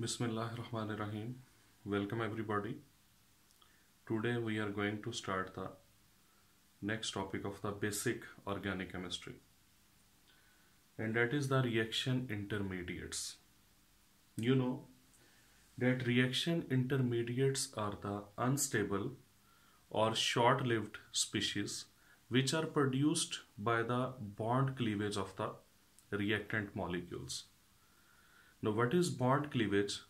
Bismillah Rahman Rahim. Welcome everybody. Today we are going to start the next topic of the basic organic chemistry and that is the reaction intermediates. You know that reaction intermediates are the unstable or short-lived species which are produced by the bond cleavage of the reactant molecules. Now what is bond cleavage?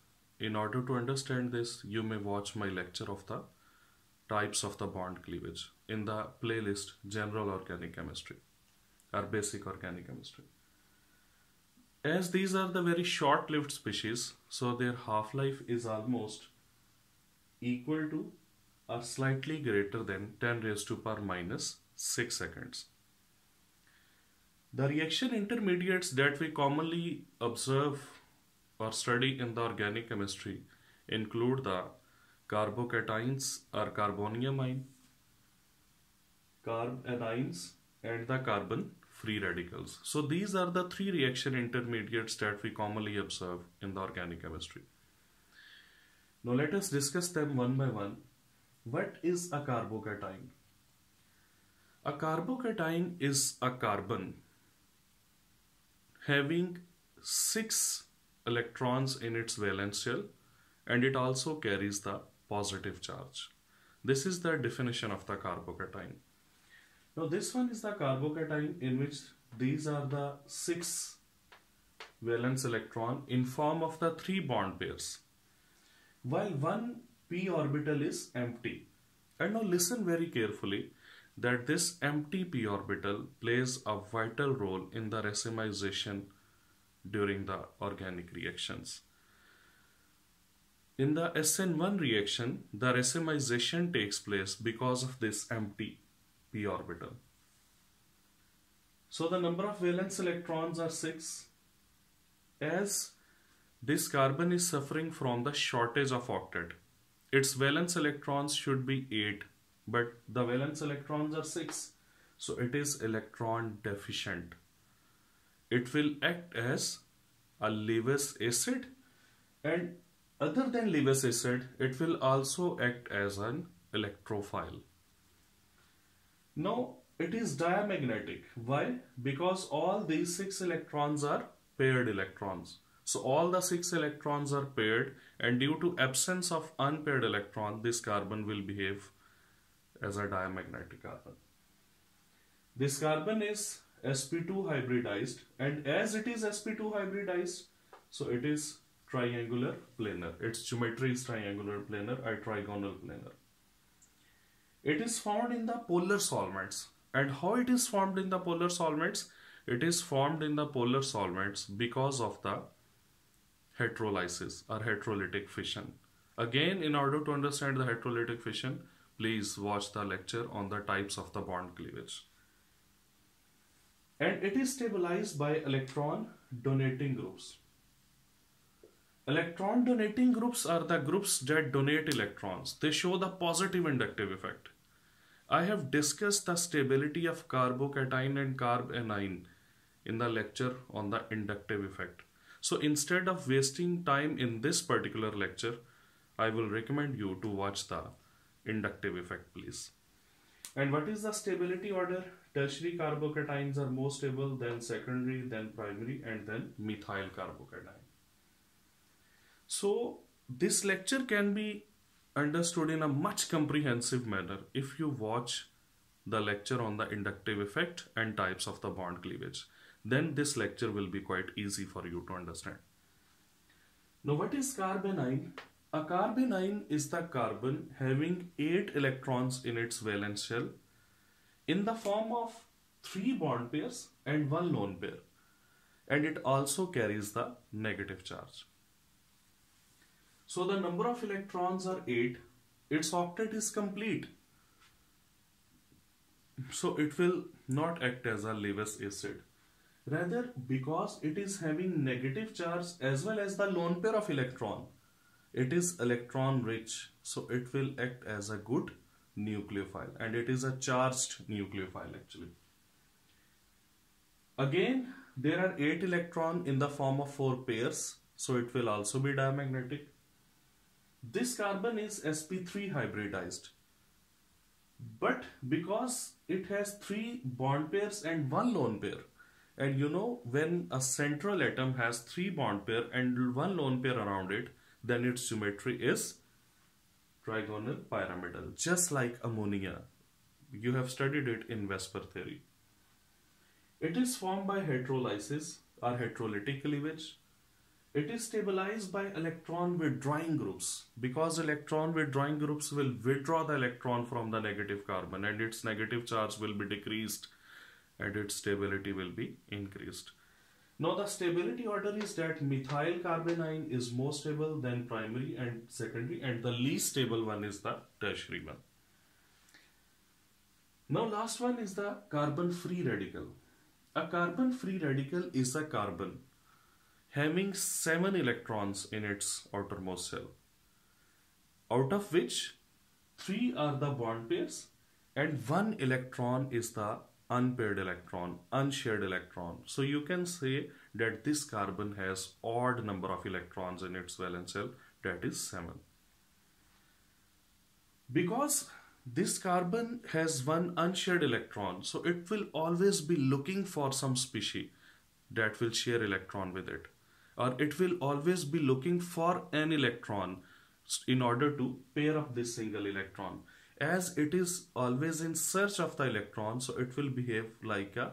In order to understand this, you may watch my lecture of the types of the bond cleavage in the playlist General Organic Chemistry or Basic Organic Chemistry. As these are the very short-lived species, so their half-life is almost equal to or slightly greater than 10 raised to power minus 6 seconds. The reaction intermediates that we commonly observe or study in the organic chemistry include the carbocations or carbonium ion, carbanions and the carbon free radicals. So these are the three reaction intermediates that we commonly observe in the organic chemistry. Now let us discuss them one by one. What is a carbocation? A carbocation is a carbon having six electrons in its valence shell and it also carries the positive charge. This is the definition of the carbocation. Now this one is the carbocation in which these are the six valence electron in form of the three bond pairs while one p orbital is empty. And now listen very carefully that this empty p orbital plays a vital role in the racemization during the organic reactions. In the SN1 reaction, the racemization takes place because of this empty p orbital. So the number of valence electrons are 6. As this carbon is suffering from the shortage of octet, its valence electrons should be 8 but the valence electrons are 6 so it is electron deficient it will act as a Lewis acid and other than Lewis acid it will also act as an electrophile. Now it is diamagnetic. Why? Because all these six electrons are paired electrons. So all the six electrons are paired and due to absence of unpaired electron this carbon will behave as a diamagnetic carbon. This carbon is sp2 hybridized and as it is sp2 hybridized so it is triangular planar. Its geometry is triangular planar or trigonal planar. It is found in the polar solvents. And how it is formed in the polar solvents? It is formed in the polar solvents because of the heterolysis or heterolytic fission. Again in order to understand the heterolytic fission please watch the lecture on the types of the bond cleavage and it is stabilized by electron donating groups. Electron donating groups are the groups that donate electrons. They show the positive inductive effect. I have discussed the stability of carbocation and carbanion in the lecture on the inductive effect. So instead of wasting time in this particular lecture, I will recommend you to watch the inductive effect please. And what is the stability order? tertiary carbocations are more stable than secondary, then primary, and then methyl carbocation. So this lecture can be understood in a much comprehensive manner if you watch the lecture on the inductive effect and types of the bond cleavage. Then this lecture will be quite easy for you to understand. Now what is carbanion? A carbanion is the carbon having 8 electrons in its valence shell in the form of three bond pairs and one lone pair and it also carries the negative charge. So the number of electrons are 8, its octet is complete. So it will not act as a Lewis acid. Rather because it is having negative charge as well as the lone pair of electron, it is electron rich so it will act as a good nucleophile and it is a charged nucleophile actually. Again there are 8 electron in the form of 4 pairs so it will also be diamagnetic. This carbon is sp3 hybridized. But because it has three bond pairs and one lone pair, and you know when a central atom has three bond pair and one lone pair around it, then its symmetry is trigonal pyramidal, just like ammonia. You have studied it in VSEPR theory. It is formed by heterolysis or heterolytic cleavage it is stabilized by electron withdrawing groups because electron withdrawing groups will withdraw the electron from the negative carbon and its negative charge will be decreased and its stability will be increased. Now the stability order is that methyl carbanion is more stable than primary and secondary and the least stable one is the tertiary one. Now last one is the carbon free radical. A carbon free radical is a carbon having 7 electrons in its outermost shell, out of which 3 are the bond pairs and 1 electron is the unpaired electron, unshared electron. So you can say that this carbon has odd number of electrons in its valence shell that is 7. Because this carbon has one unshared electron so it will always be looking for some species that will share electron with it or it will always be looking for an electron in order to pair up this single electron as it is always in search of the electron so it will behave like a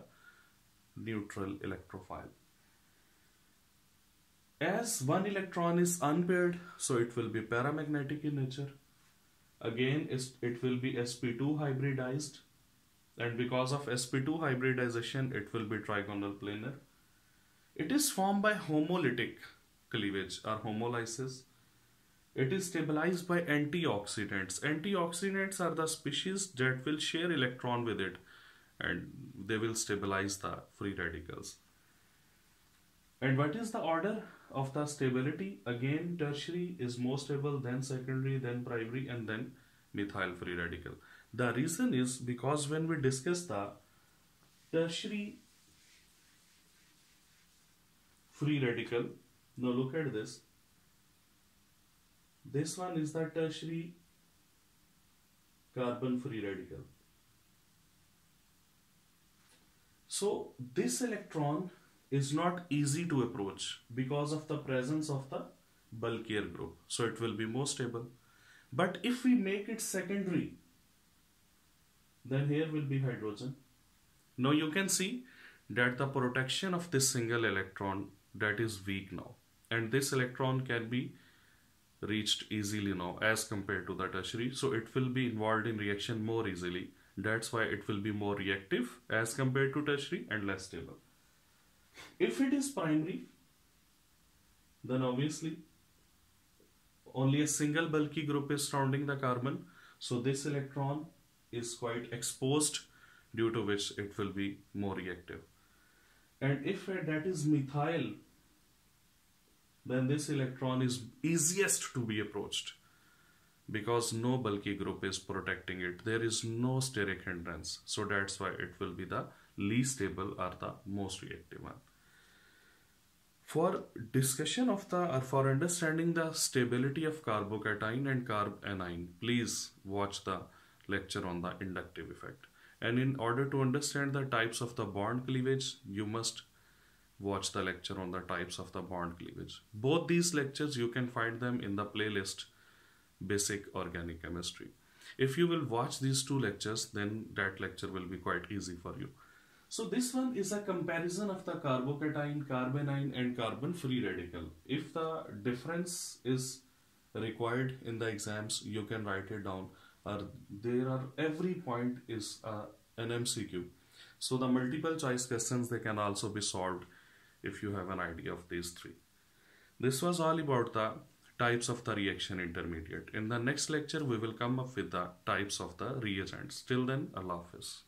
neutral electrophile. As one electron is unpaired so it will be paramagnetic in nature. Again it will be sp2 hybridized and because of sp2 hybridization it will be trigonal planar. It is formed by homolytic cleavage or homolysis. It is stabilized by antioxidants. Antioxidants are the species that will share electron with it and they will stabilize the free radicals. And what is the order of the stability? Again, tertiary is more stable, then secondary, then primary, and then methyl free radical. The reason is because when we discuss the tertiary free radical. Now look at this. This one is the tertiary uh, carbon free radical. So this electron is not easy to approach because of the presence of the bulkier group. So it will be more stable. But if we make it secondary, then here will be hydrogen. Now you can see that the protection of this single electron that is weak now and this electron can be reached easily now as compared to the tertiary so it will be involved in reaction more easily. That's why it will be more reactive as compared to tertiary and less stable. If it is primary then obviously only a single bulky group is surrounding the carbon. So this electron is quite exposed due to which it will be more reactive. And if that is methyl then this electron is easiest to be approached because no bulky group is protecting it. There is no steric hindrance. So that's why it will be the least stable or the most reactive one. For discussion of the or for understanding the stability of carbocation and carb anion, please watch the lecture on the inductive effect. And in order to understand the types of the bond cleavage, you must watch the lecture on the types of the bond cleavage. Both these lectures you can find them in the playlist Basic Organic Chemistry. If you will watch these two lectures then that lecture will be quite easy for you. So this one is a comparison of the carbocation, carbanion and carbon free radical. If the difference is required in the exams you can write it down or there are every point is uh, an MCQ. So the multiple choice questions they can also be solved if you have an idea of these three. This was all about the types of the reaction intermediate. In the next lecture, we will come up with the types of the reagents. Till then, Allah Hafiz.